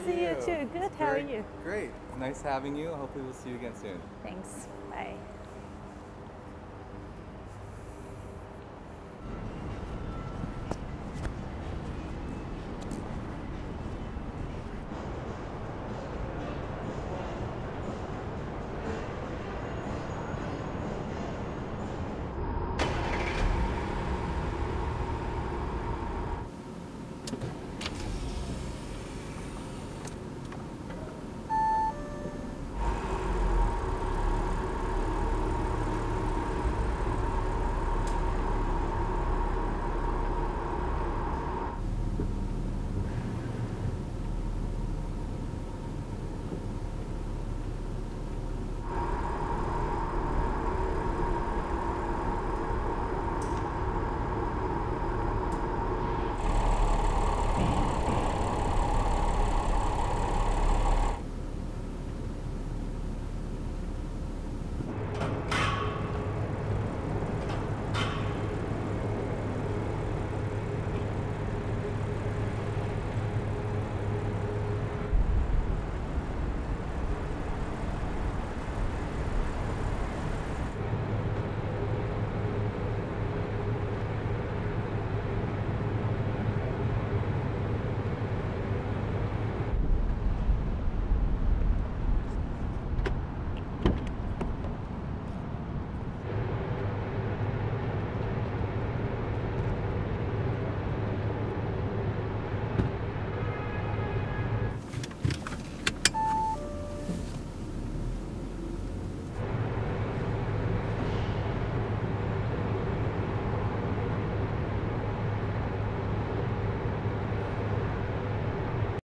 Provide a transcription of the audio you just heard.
see you you. too. Good. How are you? Great. Nice having you. Hopefully we'll see you again soon. Thanks. Bye.